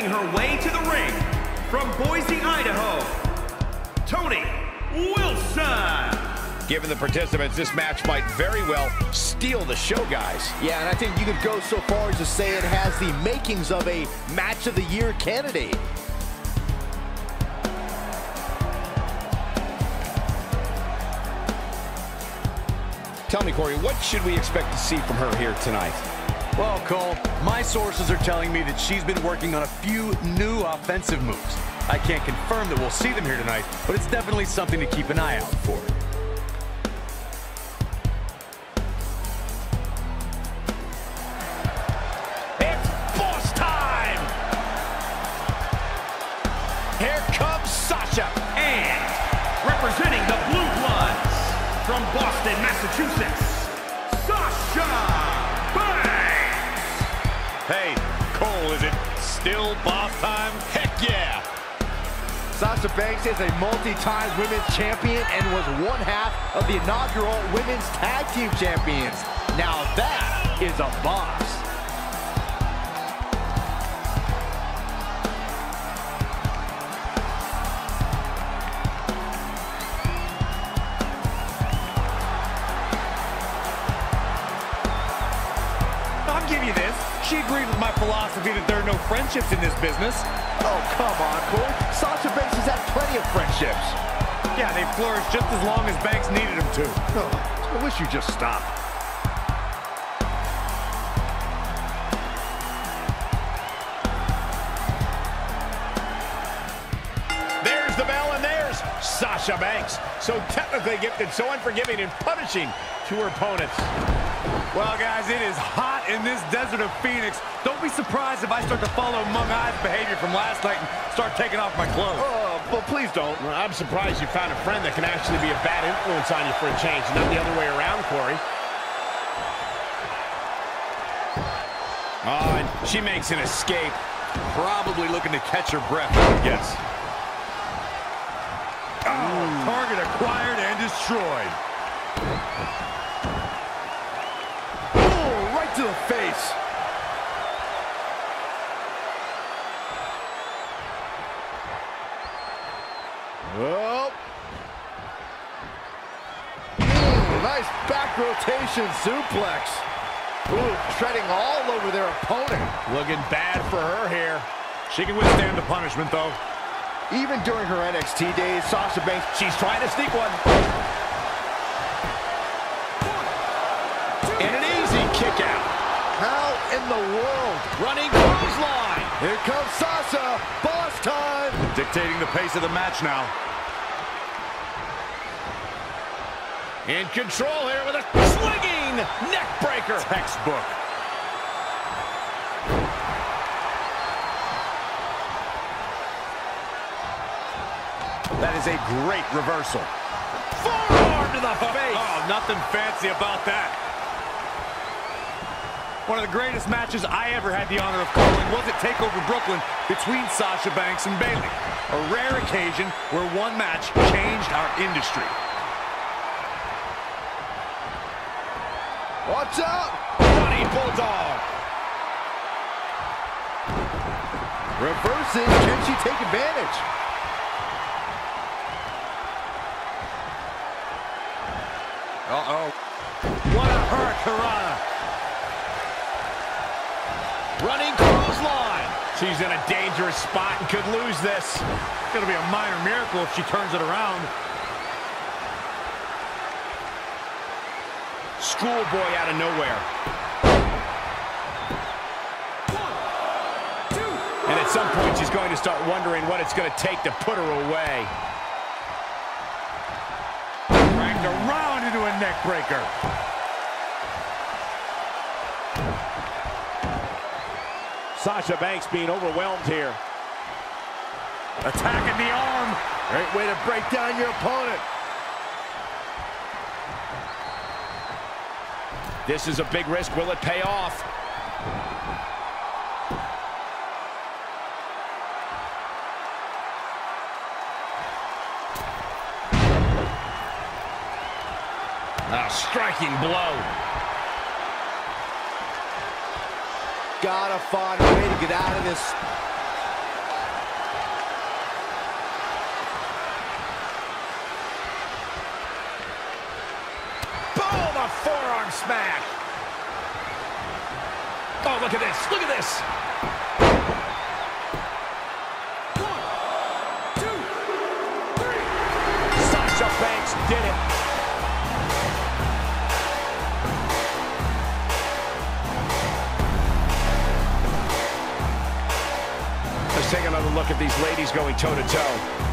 making her way to the ring from Boise, Idaho, Torrie Wilson. Given the participants, this match might very well steal the show, guys. Yeah, and I think you could go so far as to say it has the makings of a match of the year candidate. Tell me, Corey, what should we expect to see from her here tonight? Well, Cole, my sources are telling me that she's been working on a few new offensive moves. I can't confirm that we'll see them here tonight, but it's definitely something to keep an eye out for. It's boss time! Hey, Cole, is it still boss time? Heck yeah! Sasha Banks is a multi-time women's champion and was one half of the inaugural Women's Tag Team Champions. Now that is a boss. I'll give you this. She agreed with my philosophy that there are no friendships in this business. Oh, come on, Corey. Sasha Banks has had plenty of friendships. Yeah, they flourished just as long as Banks needed them to. Oh, I wish you just stopped. There's the bell, and there's Sasha Banks. So technically gifted, so unforgiving and punishing to her opponents. Well, guys, it is hot in this desert of Phoenix. Don't be surprised if I start to follow Mung Ai's behavior from last night and start taking off my clothes. Oh, but please don't. Well, I'm surprised you found a friend that can actually be a bad influence on you for a change, not the other way around, Corey. Oh, and she makes an escape. Probably looking to catch her breath, I Yes. Oh, target acquired and destroyed. To the face. Oh. Ooh, nice back rotation suplex. Ooh, treading all over their opponent. Looking bad for her here. She can withstand the punishment, though. Even during her NXT days, Sasha Banks, She's trying to sneak one. And an in the world? Running clothesline. Here comes Sasha, boss time. Dictating the pace of the match now. In control here with a swinging neck breaker. Textbook. That is a great reversal. Forearm to the oh, face. Oh, nothing fancy about that. One of the greatest matches I ever had the honor of calling was at TakeOver Brooklyn between Sasha Banks and Bayley. A rare occasion where one match changed our industry. Watch out. Running bulldog. Reverses. Can she take advantage? Uh-oh. What a hurricanrana. Running clothesline. She's in a dangerous spot and could lose this. It's going to be a minor miracle if she turns it around. Schoolboy out of nowhere. And at some point, she's going to start wondering what it's going to take to put her away. Dragged around into a neck Sasha Banks being overwhelmed here. Attacking the arm. Great way to break down your opponent. This is a big risk. Will it pay off? A striking blow. gotta find a way to get out of this. Boom! A forearm smash. Oh, look at this. Look at this. One, two, three. Sasha Banks did it. Let's take another look at these ladies going toe-to-toe. -to -toe.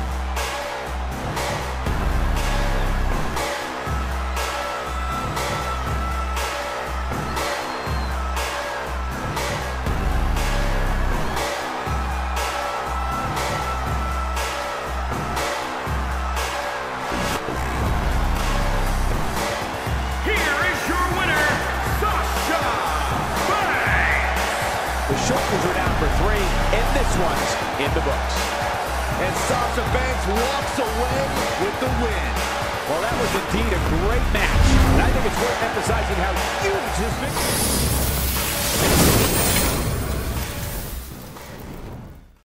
Shoulders are down for three, and this one's in the books. And Sasha Banks walks away with the win. Well, that was indeed a great match. And I think it's worth emphasizing how huge this victory